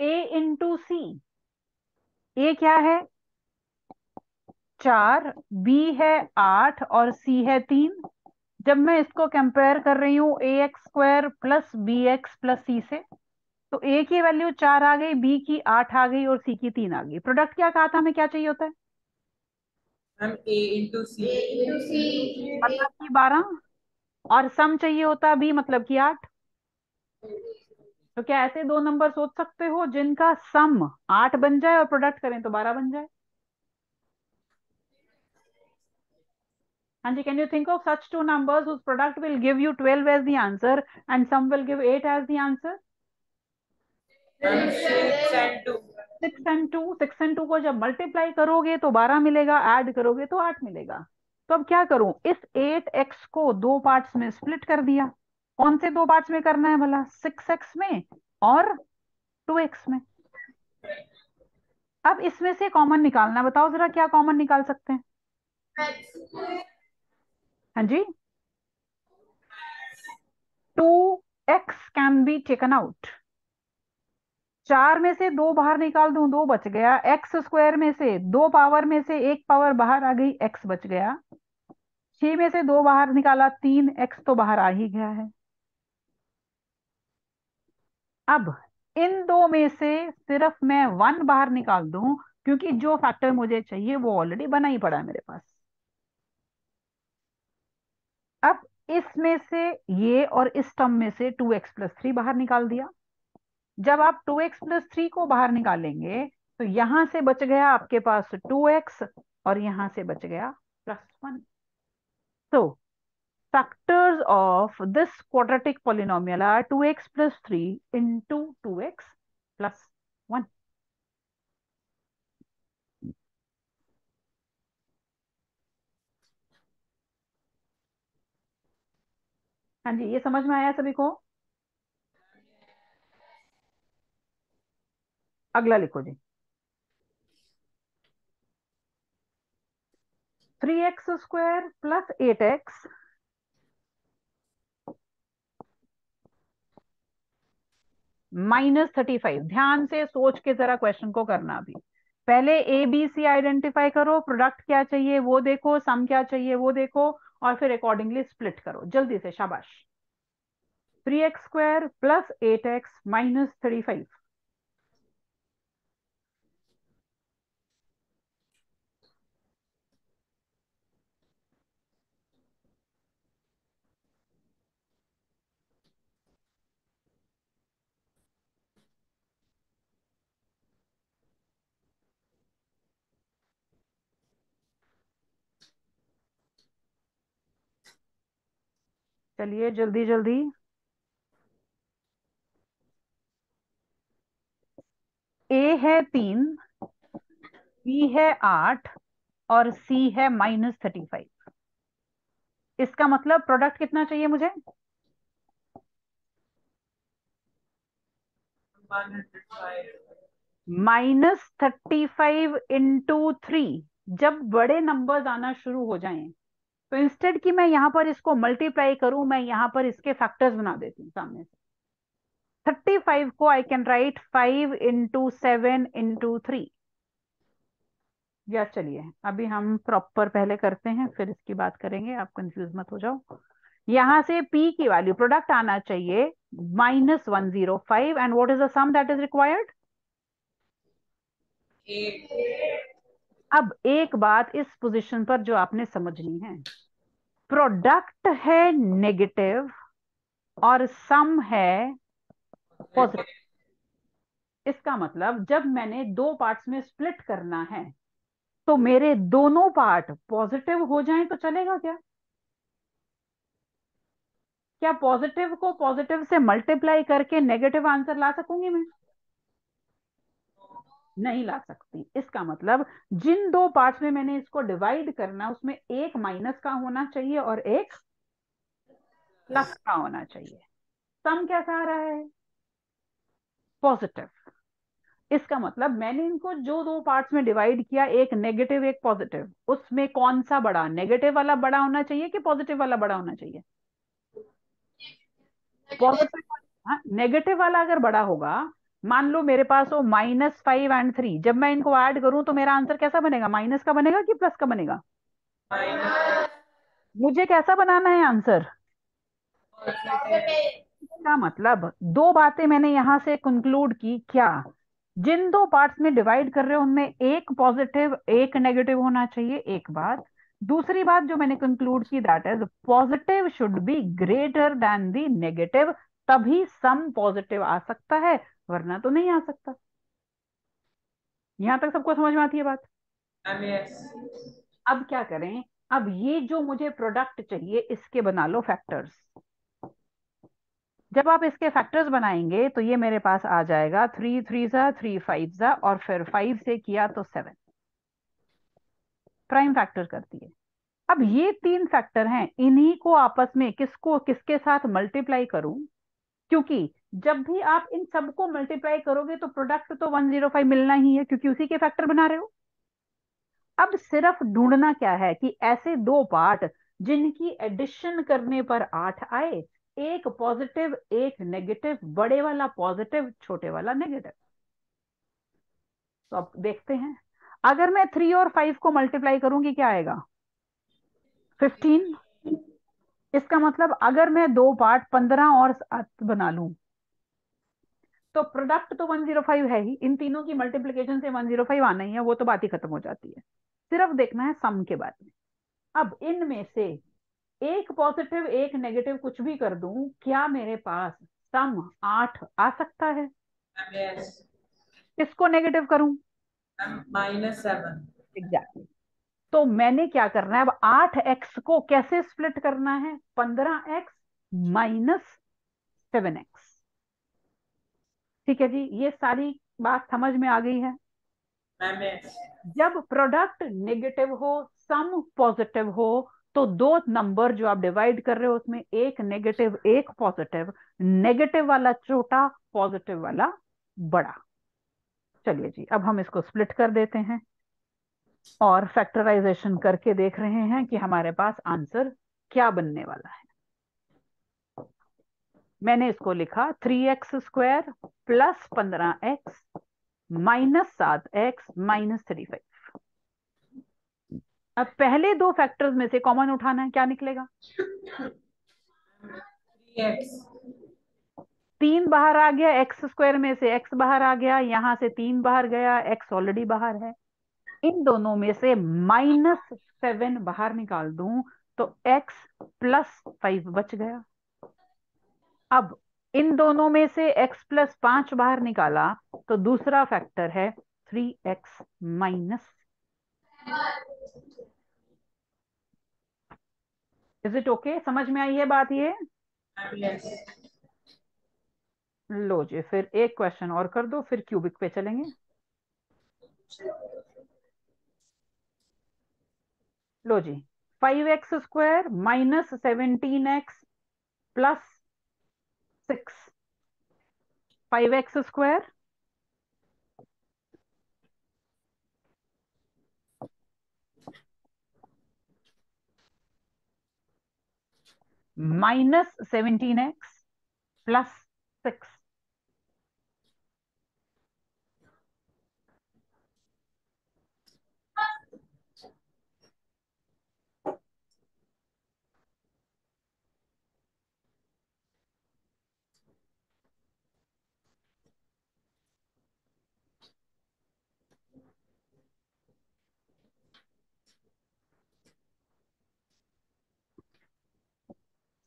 A into c. A क्या है? चार, b है आठ और c है तीन। जब मैं इसको कंपेयर कर रही हूँ A X square plus B X plus C से तो ए की वैल्यू चार आ गई बी की आठ आ गई और सी की तीन आ गई। प्रोडक्ट क्या कहा था हमें? क्या चाहिए होता है? मतलब कि बारह? और सम चाहिए होता भी मतलब की आठ? तो क्या ऐसे दो नंबर सोच सकते हो जिनका सम आठ बन जाए और प्रोडक्ट करें तो बारह बन जाए? हाँ जी can you think of such two numbers whose product will give you 12 as the answer and some will give 8 as the answer? Six. Six and two six and two को जब मल्टीप्लाई करोगे तो बारह मिलेगा ऐड करोगे तो आठ मिलेगा। तो अब क्या करूँ? इस एट एक्स को दो पार्ट्स में स्प्लिट कर दिया। कौन से दो पार्ट्स में करना है भला? सिक्स एक्स में और टू एक्स में। अब इसमें से कॉमन निकालना। बताओ जरा क्या कॉमन निकाल सकते हैं? हाँ जी। Two X can be taken out चार में से दो बाहर निकाल दूँ, दो बच गया। एक्स स्क्वायर में से दो पावर में से एक पावर बाहर आ गई एक्स बच गया। छह में से दो बाहर निकाला, तीन एक्स तो बाहर आ ही गया है। अब इन दो में से सिर्फ़ मैं वन बाहर निकाल दूँ, क्योंकि जो फैक्टर मुझे चाहिए वो ऑलरेडी बना ही पड़ा है मेरे पास। अब इसमें से ये और इस टर्म में से टू एक्स प्लस थ्री बाहर निकाल दिया। जब आप टू एक्स प्लस थ्री को बाहर निकालेंगे तो यहाँ से बच गया आपके पास टू एक्स और यहाँ से बच गया प्लस वन तो factors of this quadratic polynomial are 2x plus 3 into 2x plus 1. हाँ जी, ये समझ में आया सभी को अगला लिखो जी। Three X square plus eight X minus thirty five ध्यान से सोच के जरा क्वेश्चन को करना अभी। पहले ए बी सी आइडेंटिफाई करो प्रोडक्ट क्या चाहिए वो देखो सम क्या चाहिए वो देखो, और फिर अकॉर्डिंगली स्प्लिट करो। जल्दी से, शाबाश। Three X square plus eight X minus thirty five चलिए जल्दी जल्दी। ए है तीन बी है आठ और सी है माइनस थर्टी फाइव इसका मतलब प्रोडक्ट कितना चाहिए मुझे? Minus thirty five into three जब बड़े नंबर्स आना शुरू हो जाएँ तो इंस्टेड की मैं यहाँ पर इसको मल्टीप्लाई करूँ मैं यहाँ पर इसके फैक्टर्स बना देती हूँ सामने से। थर्टी फाइव को I can write five into seven into three या चलिए अभी हम प्रॉपर पहले करते हैं फिर इसकी बात करेंगे आप कंफ्यूज मत हो जाओ। यहाँ से p की वैल्यू प्रोडक्ट आना चाहिए minus one zero five and what is the sum that is required अब एक बात इस पोजीशन पर जो आपने समझनी है। प्रोडक्ट है नेगेटिव और सम है पॉजिटिव इसका मतलब जब मैंने दो पार्ट्स में स्प्लिट करना है तो मेरे दोनों पार्ट पॉजिटिव हो जाएँ तो चलेगा क्या? क्या पॉजिटिव को पॉजिटिव से मल्टीप्लाई करके नेगेटिव आंसर ला सकूँगी मैं? नहीं ला सकती। इसका मतलब जिन दो पार्ट्स में मैंने इसको डिवाइड करना, उसमें एक माइनस का होना चाहिए और एक प्लस का होना चाहिए। सम कैसा आ रहा है? पॉजिटिव इसका मतलब मैंने इनको जो दो पार्ट्स में डिवाइड किया, एक नेगेटिव एक पॉजिटिव उसमें कौन सा बड़ा? नेगेटिव वाला बड़ा होना चाहिए कि पॉजिटिव वाला बड़ा होना चाहिए? पॉजिटिव हाँ नेगेटिव वाला अगर बड़ा होगा मान लो मेरे पास हो माइनस फाइव एंड थ्री जब मैं इनको ऐड करूँ तो मेरा आंसर कैसा बनेगा? माइनस का बनेगा कि प्लस का बनेगा? मुझे कैसा बनाना है आंसर इसका मतलब? दो बातें मैंने यहाँ से कंक्लूड की, क्या? जिन दो पार्ट्स में डिवाइड कर रहे हो, उनमें एक पॉजिटिव एक नेगेटिव होना चाहिए, एक बात। दूसरी बात जो मैंने कंक्लूड की that is positive should be greater than the negative तभी सम पॉजिटिव आ सकता है। वरना तो नहीं आ सकता। यहाँ तक सबको समझ में आती है बात? Yes. अब क्या करें? अब ये जो मुझे प्रोडक्ट चाहिए इसके बना लो फैक्टर्स जब आप इसके फैक्टर्स बनाएँगे तो ये मेरे पास आ जाएगा थ्री थ्री सा थ्री फाइव सा और फिर फाइव से किया तो सेवन प्राइम फैक्टर करती है। अब ये तीन फैक्टर हैं इन्हीं को आपस में किसको किसके साथ मल्टीप्लाई करूँ? क्योंकि जब भी आप इन सबको मल्टीप्लाई करोगे तो प्रोडक्ट तो 105 मिलना ही है, क्योंकि उसी के फैक्टर बना रहे हो। अब सिर्फ़ ढूंढना क्या है कि ऐसे दो पार्ट जिनकी एडिशन करने पर आठ आए, एक पॉजिटिव एक नेगेटिव बड़े वाला पॉजिटिव छोटे वाला नेगेटिव तो अब देखते हैं। अगर मैं थ्री और फाइव को मल्टीप्लाई करूँगी क्या आएगा? फिफ्टीन इसका मतलब अगर मैं दो पार्ट पंद्रह और सात बना लूँ तो प्रोडक्ट तो 105 है ही। इन तीनों की मल्टीप्लीकेशन से 105 आना ही है वो तो बात ही खत्म हो जाती है। सिर्फ़ देखना है सम के बारे में। अब इनमें से एक पॉजिटिव एक नेगेटिव कुछ भी कर दूँ क्या मेरे पास सम आठ आ सकता है? यस किसको नेगेटिव करूँ? माइनस सेवन एग्जैक्टली तो मैंने क्या करना है? अब आठ एक्स को कैसे स्प्लिट करना है? पंद्रह एक्स माइनस सेवन एक्स ठीक है जी ये सारी बात समझ में आ गई है? जब प्रोडक्ट नेगेटिव हो सम पॉजिटिव हो तो दो नंबर जो आप डिवाइड कर रहे हो उसमें एक नेगेटिव एक पॉजिटिव नेगेटिव वाला छोटा पॉजिटिव वाला बड़ा। चलिए जी अब हम इसको स्प्लिट कर देते हैं। और फैक्टराइजेशन करके देख रहे हैं कि हमारे पास आंसर क्या बनने वाला है। मैंने इसको लिखा थ्री एक्स स्क्वायर प्लस पंद्रह एक्स माइनस सात एक्स माइनस थ्री फाइव अब पहले दो फैक्टर्स में से कॉमन उठाना है क्या निकलेगा? तीन बाहर आ गया एक्स स्क्वायर में से एक्स बाहर आ गया यहाँ से तीन बाहर गया एक्स ऑलरेडी बाहर है। इन दोनों में से माइनस सेवन बाहर निकाल दूँ तो एक्स प्लस फाइव बच गया। अब इन दोनों में से x प्लस पाँच बाहर निकाला तो दूसरा फैक्टर है three x minus. Is it okay समझ में आई है बात ये? यस लो जी फिर एक क्वेश्चन और कर दो फिर क्यूबिक पे चलेंगे। लो जी five x square minus seventeen x plus six five x square minus seventeen x plus six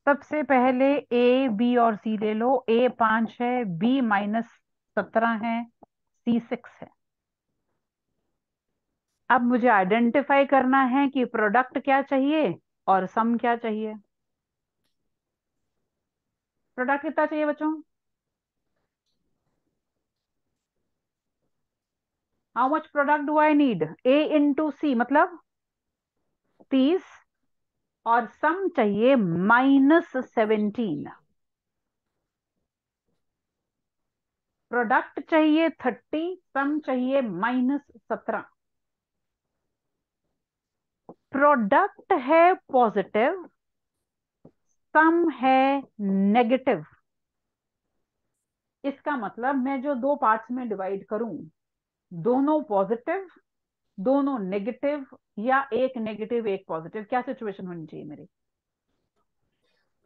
सबसे पहले ए बी और सी ले लो। ए पाँच है बी माइनस सत्रह है सी सिक्स है। अब मुझे आइडेंटिफाई करना है कि प्रोडक्ट क्या चाहिए और सम क्या चाहिए। प्रोडक्ट कितना चाहिए बच्चों? How much product do I need a into c मतलब तीस और सम चाहिए माइनस सेवेंटीन प्रोडक्ट चाहिए थर्टी सम चाहिए माइनस सत्रह. प्रोडक्ट है पॉजिटिव सम है नेगेटिव इसका मतलब मैं जो दो पार्ट्स में डिवाइड करूँ, दोनों पॉजिटिव दोनों नेगेटिव या एक नेगेटिव एक पॉजिटिव क्या सिचुएशन होनी चाहिए मेरी?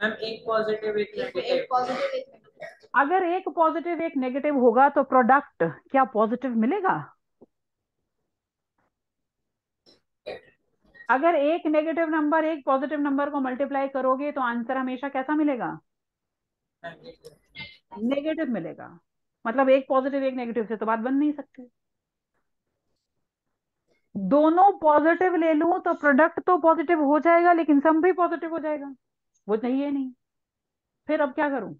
मैम एक पॉजिटिव एक एक पॉजिटिव नेगेटिव अगर एक पॉजिटिव एक नेगेटिव होगा तो प्रोडक्ट क्या पॉजिटिव मिलेगा? अगर एक नेगेटिव नंबर एक पॉजिटिव नंबर को मल्टीप्लाई करोगे तो आंसर हमेशा कैसा मिलेगा? नेगेटिव मिलेगा। मतलब एक पॉजिटिव एक नेगेटिव से तो बात बन नहीं सकती। दोनों पॉजिटिव ले लूँ तो प्रोडक्ट तो पॉजिटिव हो जाएगा लेकिन सम भी पॉजिटिव हो जाएगा। वो चाहिए नहीं। फिर अब क्या करूँ?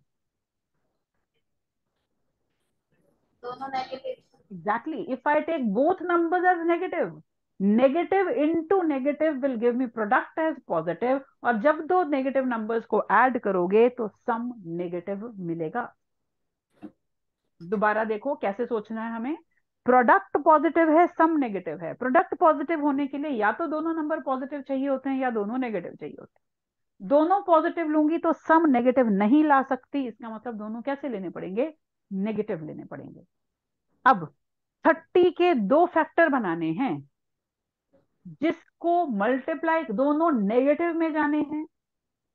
दोनों negative exactly. If i take both numbers as negative negative into negative will give me product as positive और जब दो नेगेटिव नंबर्स को ऐड करोगे तो सम नेगेटिव मिलेगा। दोबारा देखो कैसे सोचना है हमें? प्रोडक्ट पॉजिटिव है, सम नेगेटिव है। प्रोडक्ट पॉजिटिव होने के लिए या तो दोनों नंबर पॉजिटिव चाहिए होते हैं या दोनों नेगेटिव चाहिए होते हैं। दोनों पॉजिटिव लूँगी तो सम नेगेटिव नहीं ला सकती, इसका मतलब दोनों कैसे लेने पड़ेंगे? नेगेटिव लेने पड़ेंगे। अब थर्टी के दो फैक्टर बनाने हैं, जिसको मल्टीप्लाई दोनों नेगेटिव में जाने हैं।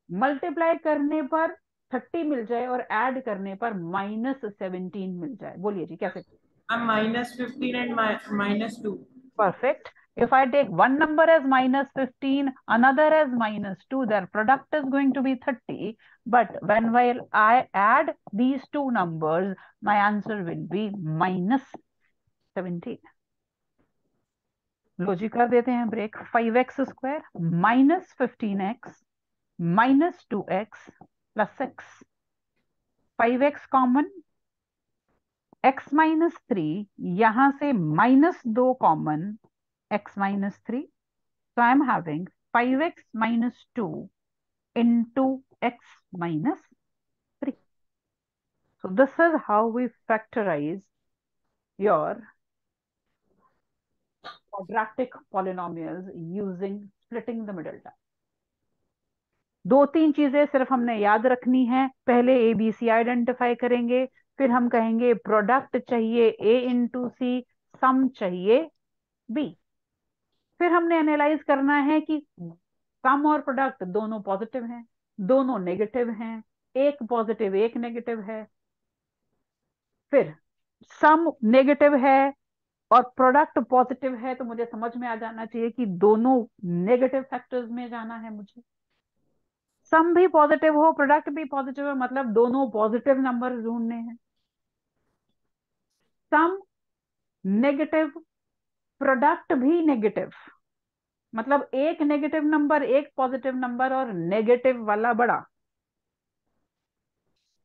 मल्टीप्लाई करने पर थर्टी मिल जाए और ऐड करने पर माइनस सेवनटीन मिल जाए। बोलिए जी, कैसे? ma'am minus fifteen and minus two perfect if i take one number as minus 15 another as minus 2 their product is going to be 30 but when while i add these two numbers my answer will be minus 17 logic कर देते हैं break 5x square minus fifteen x minus two x plus x five x common x minus three यहाँ से minus दो common x minus three so I am having 5x minus two into x minus three so this is how we factorize your quadratic polynomial using splitting the middle term दो तीन चीज़ें सिर्फ़ हमने याद रखनी है। पहले एबीसी आइडेंटिफाई करेंगे फिर हम कहेंगे प्रोडक्ट चाहिए ए इंटू सी सम चाहिए बी फिर हमने एनालाइज करना है कि सम और प्रोडक्ट दोनों पॉजिटिव हैं, दोनों नेगेटिव हैं, एक पॉजिटिव एक नेगेटिव है। फिर सम नेगेटिव है और प्रोडक्ट पॉजिटिव है तो मुझे समझ में आ जाना चाहिए कि दोनों नेगेटिव फैक्टर्स में जाना है मुझे। सम भी पॉजिटिव हो प्रोडक्ट भी पॉजिटिव है मतलब दोनों पॉजिटिव नंबर ढूँढने हैं। सम नेगेटिव प्रोडक्ट भी नेगेटिव मतलब एक नेगेटिव नंबर एक पॉजिटिव नंबर और नेगेटिव वाला बड़ा.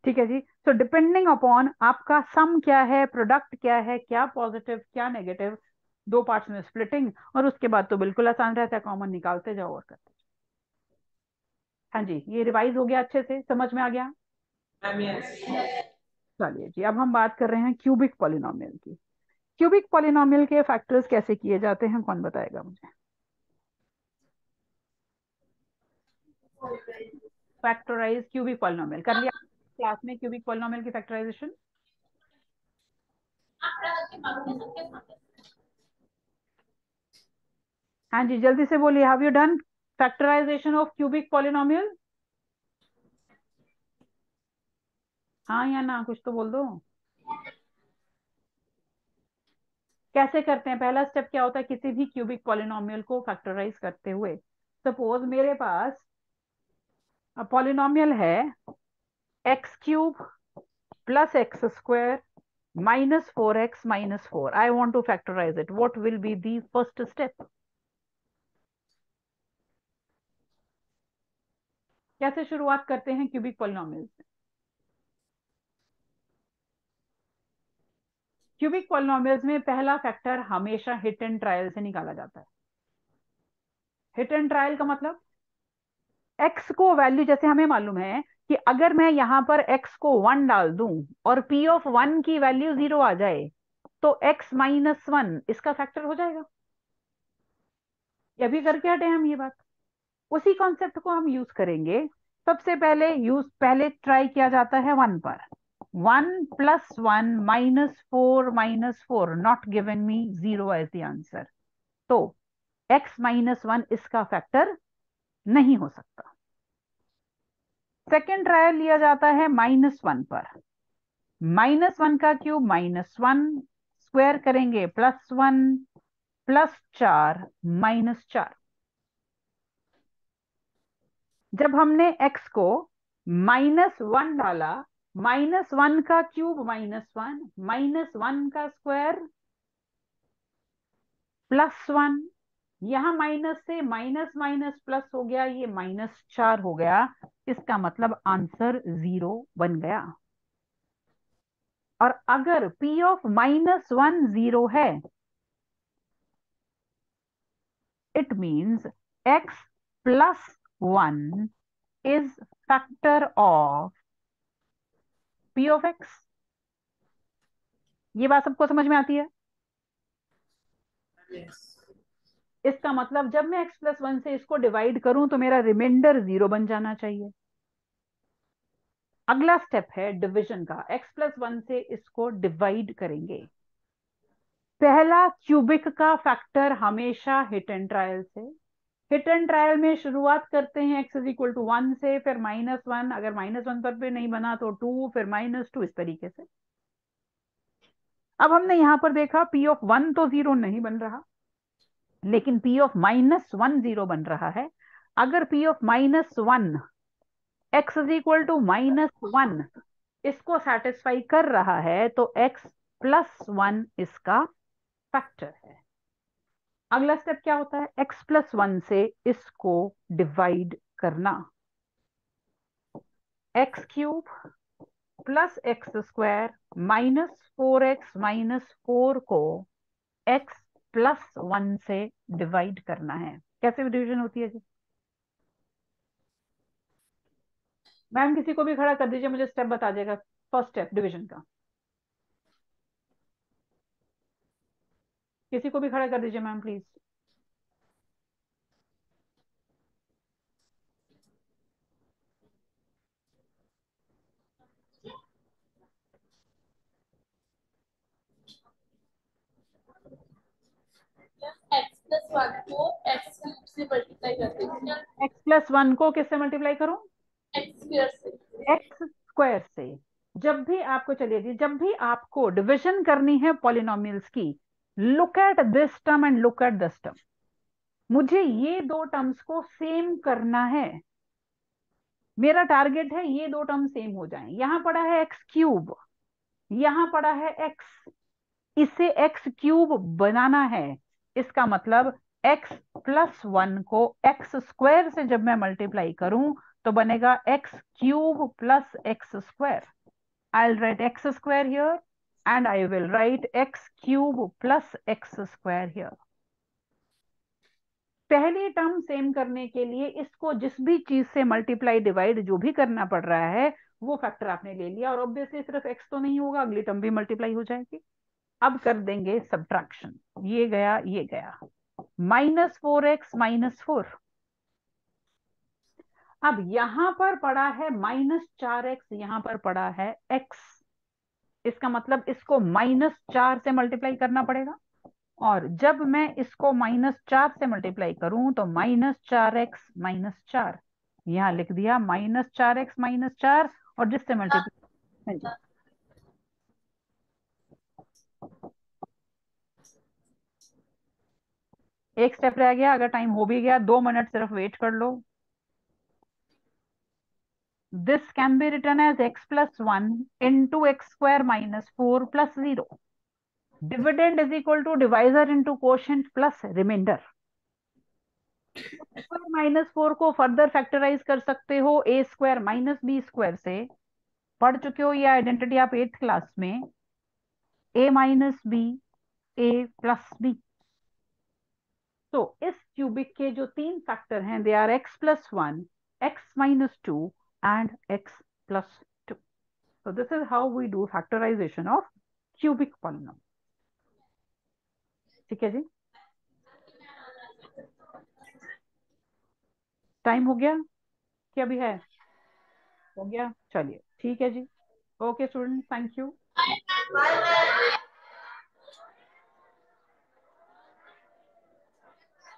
ठीक है जी? सो डिपेंडिंग अपॉन आपका सम क्या है प्रोडक्ट क्या है, क्या पॉजिटिव क्या नेगेटिव दो पार्ट्स में स्प्लिटिंग और उसके बाद तो बिल्कुल आसान रहता है कॉमन निकालते जाओ और करते जाओ। हाँ जी, ये रिवाइज हो गया अच्छे से, समझ में आ गया? चलिए जी, अब हम बात कर रहे हैं क्यूबिक पॉलिनोमियल की। क्यूबिक पॉलिनोमियल के फैक्टर्स कैसे किए जाते हैं, कौन बताएगा मुझे? फैक्टराइज क्यूबिक पॉलिनोमियल कर लिया क्लास में क्यूबिक पॉलिनोमियल की फैक्टराइजेशन हाँ जी, जल्दी से बोलिए have you done factorization of cubic polynomial हाँ या ना, कुछ तो बोल दो। कैसे करते हैं? पहला स्टेप क्या होता है? किसी भी क्यूबिक पॉलिनोमियल को फैक्टराइज करते हुए। सपोज़ मेरे पास पॉलिनोमियल है x cube plus x square minus 4x minus 4. I want to factorize it what will be the first step कैसे शुरुआत करते हैं क्यूबिक पॉलिनोमियल से क्यूबिक पॉलिनोमियल्स में पहला फैक्टर हमेशा हिट एंड ट्रायल से निकाला जाता है। हिट एंड ट्रायल का मतलब? एक्स को वैल्यू जैसे हमें मालूम है कि अगर मैं यहाँ पर एक्स को वन डाल दूँ और पी ऑफ़ वन की वैल्यू ज़ीरो आ जाए तो एक्स माइनस वन इसका फैक्टर हो जाएगा। ये भी करके हटे हम ये बात। उसी कॉन्सेप्ट को हम यूज़ करेंगे। सबसे पहले यूज़ पहले ट्राई किया जाता है वन पर। One plus one minus four minus four not given me zero as the answer तो एक्स माइनस वन इसका फैक्टर नहीं हो सकता। सेकेंड ट्रायल लिया जाता है माइनस वन पर। माइनस वन का क्यूब माइनस वन स्क्वायर करेंगे प्लस वन प्लस चार माइनस चार। जब हमने x को माइनस वन डाला माइनस वन का cube minus one minus one का स्क्वायर प्लस वन। यहाँ माइनस से माइनस माइनस प्लस हो गया, ये माइनस चार हो गया। इसका मतलब आंसर ज़ीरो बन गया। और अगर p of minus one zero है it means x plus one is factor of p of x? ये बात सबको समझ में आती है? Yes. इसका मतलब जब मैं x प्लस वन से इसको डिवाइड करूँ तो मेरा रिमाइंडर ज़ीरो बन जाना चाहिए। अगला स्टेप है डिवीज़न का। X प्लस वन से इसको डिवाइड करेंगे। पहला क्यूबिक का फैक्टर हमेशा हिट एंड ट्रायल से। हिट एंड ट्रायल में शुरुआत करते हैं, x is equal to one से, फिर माइनस वन अगर माइनस वन पर भी नहीं बना तो टू फिर माइनस टू इस तरीके से। अब हमने यहाँ पर देखा, p ऑफ़ वन तो ज़ीरो नहीं बन रहा, लेकिन p of minus one zero बन रहा है। अगर p of minus one x is equal to minus one इसको सेटिस्फाई कर रहा है तो x प्लस वन इसका फैक्टर है। अगला स्टेप क्या होता है? X प्लस वन से इसको डिवाइड करना। X cube plus x square minus four x minus four को x प्लस वन से डिवाइड करना है। कैसे डिवीज़न होती है? जी मैम किसी को भी खड़ा कर दीजिए, मुझे स्टेप बता देगा। फ़र्स्ट स्टेप डिवीज़न का। किसी को भी खड़ा कर दीजिए ma'am please x plus one को किससे मल्टीप्लाई करूँ? एक्स स्क्वायर से। जब भी आपको, चलिए जी, जब भी आपको डिवीज़न करनी है पॉलिनोमियल्स की look at this term and look at this term मुझे ये दो टर्म्स को सेम करना है। मेरा टारगेट है, ये दो टर्म सेम हो जाएँ। यहाँ पड़ा है एक्स क्यूब यहाँ पड़ा है एक्स इसे एक्स क्यूब बनाना है। इसका मतलब एक्स प्लस वन को एक्स स्क्वायर से जब मैं मल्टीप्लाई करूँ तो बनेगा x cube plus x square I write x square here and I will write x cube plus x square here पहली टर्म सेम करने के लिए इसको जिस भी चीज़ से मल्टीप्लाई डिवाइड जो भी करना पड़ रहा है, वो फैक्टर आपने ले लिया। और ऑब्वियसली सिर्फ़ x तो नहीं होगा, अगली टर्म भी मल्टीप्लाई हो जाएगी। अब कर देंगे सब्ट्रैक्शन ये गया ये गया। Minus four x minus four अब यहाँ पर पड़ा है माइनस चार एक्स यहाँ पर पड़ा है एक्स इसका मतलब इसको माइनस चार से मल्टीप्लाई करना पड़ेगा। और जब मैं इसको माइनस चार से मल्टीप्लाई करूँ तो माइनस चार एक्स माइनस चार। यहाँ लिख दिया माइनस चार एक्स माइनस चार, और जिससे मल्टीप्लाई एक स्टेप रह गया, अगर टाइम हो भी गया, दो मिनट सिर्फ़ वेट कर लो। Can be written as x plus one into x square minus four plus zero dividend is equal to divisor into quotient plus remainder square minus four को फर्दर फैक्टराइज कर सकते हो a square minus b square से। पढ़ चुके हो ये identity आप एट्थ क्लास में। A minus b a plus b तो इस क्यूबिक के जो तीन फैक्टर हैं they are x plus one x minus two and x plus two so, this is how we do factorization of cubic polynomial. ठीक है जी? Time हो गया? क्या भी है? हो गया? चलिए, ठीक है जी. Okay student thank you bye bye